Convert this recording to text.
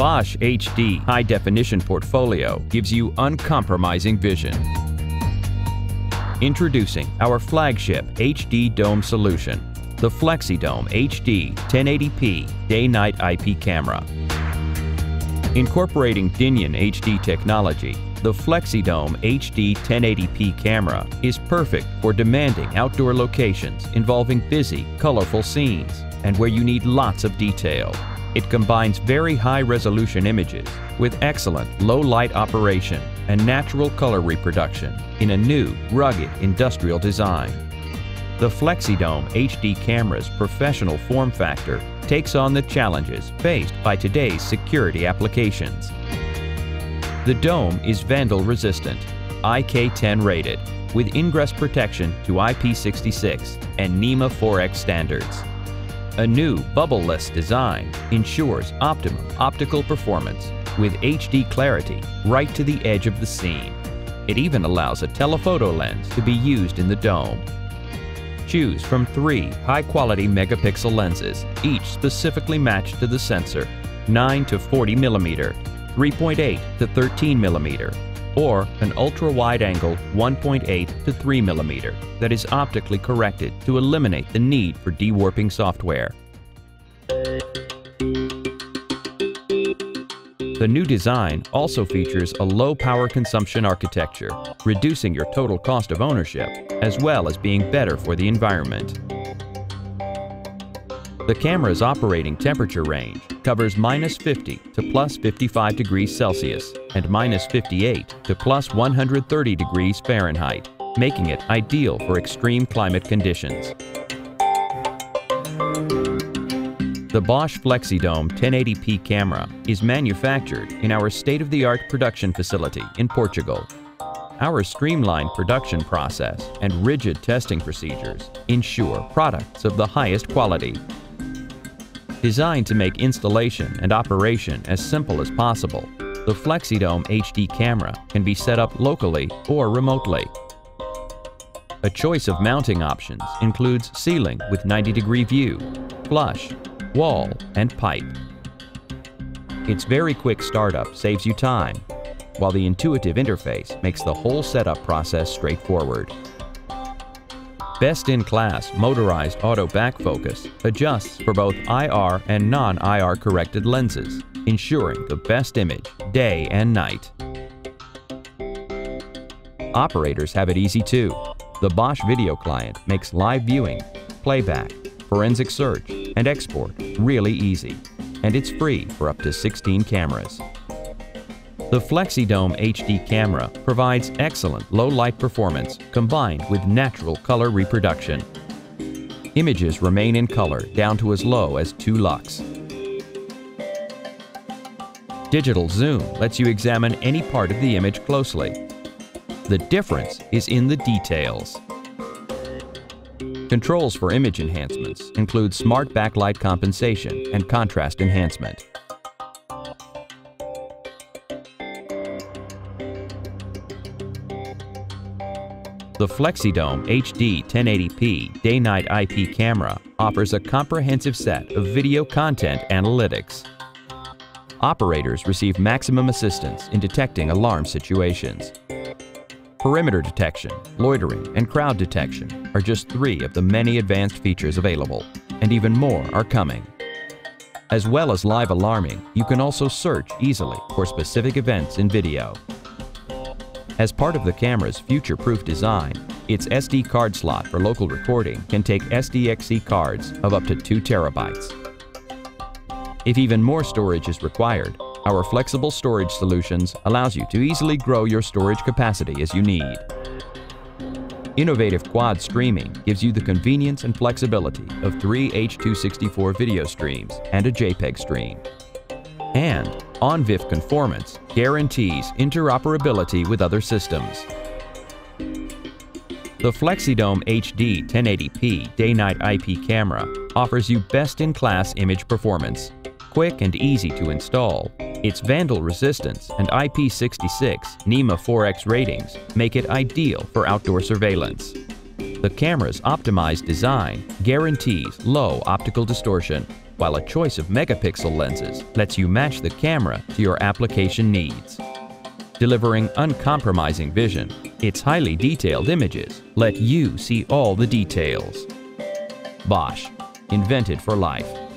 Bosch HD High Definition portfolio gives you uncompromising vision. Introducing our flagship HD Dome solution, the FlexiDome HD 1080p day-night IP camera. Incorporating Dinion HD technology, the FlexiDome HD 1080p camera is perfect for demanding outdoor locations involving busy, colorful scenes and where you need lots of detail. It combines very high-resolution images with excellent low-light operation and natural color reproduction in a new, rugged industrial design. The FlexiDome HD camera's professional form factor takes on the challenges faced by today's security applications. The dome is vandal resistant, IK10 rated, with ingress protection to IP66 and NEMA 4X standards. A new bubble-less design ensures optimum optical performance with HD clarity right to the edge of the scene. It even allows a telephoto lens to be used in the dome. Choose from three high-quality megapixel lenses, each specifically matched to the sensor, 9 to 40 millimeter, 3.8 to 13 millimeter, or an ultra-wide-angle 1.8 to 3 millimeter that is optically corrected to eliminate the need for dewarping software. The new design also features a low power consumption architecture, reducing your total cost of ownership, as well as being better for the environment. The camera's operating temperature range covers minus 50 to plus 55 degrees Celsius and minus 58 to plus 130 degrees Fahrenheit, making it ideal for extreme climate conditions. The Bosch FlexiDome 1080p camera is manufactured in our state-of-the-art production facility in Portugal. Our streamlined production process and rigid testing procedures ensure products of the highest quality. Designed to make installation and operation as simple as possible, the FlexiDome HD camera can be set up locally or remotely. A choice of mounting options includes ceiling with 90 degree view, flush, wall, and pipe. Its very quick startup saves you time, while the intuitive interface makes the whole setup process straightforward. Best-in-class motorized auto back focus adjusts for both IR and non-IR corrected lenses, ensuring the best image day and night. Operators have it easy too. The Bosch Video Client makes live viewing, playback, forensic search, and export really easy, and it's free for up to 16 cameras. The FlexiDome HD camera provides excellent low-light performance combined with natural color reproduction. Images remain in color down to as low as 2 lux. Digital zoom lets you examine any part of the image closely. The difference is in the details. Controls for image enhancements include smart backlight compensation and contrast enhancement. The FlexiDome HD 1080p day-night IP camera offers a comprehensive set of video content analytics. Operators receive maximum assistance in detecting alarm situations. Perimeter detection, loitering, and crowd detection are just three of the many advanced features available, and even more are coming. As well as live alarming, you can also search easily for specific events in video. As part of the camera's future-proof design, its SD card slot for local recording can take SDXC cards of up to 2 terabytes. If even more storage is required, our flexible storage solutions allows you to easily grow your storage capacity as you need. Innovative Quad Streaming gives you the convenience and flexibility of three H.264 video streams and a JPEG stream. And ONVIF conformance guarantees interoperability with other systems. The FlexiDome HD 1080p day-night IP camera offers you best-in-class image performance, quick and easy to install. Its vandal resistance and IP66 NEMA 4X ratings make it ideal for outdoor surveillance. The camera's optimized design guarantees low optical distortion, while a choice of megapixel lenses lets you match the camera to your application needs. Delivering uncompromising vision, its highly detailed images let you see all the details. Bosch, invented for life.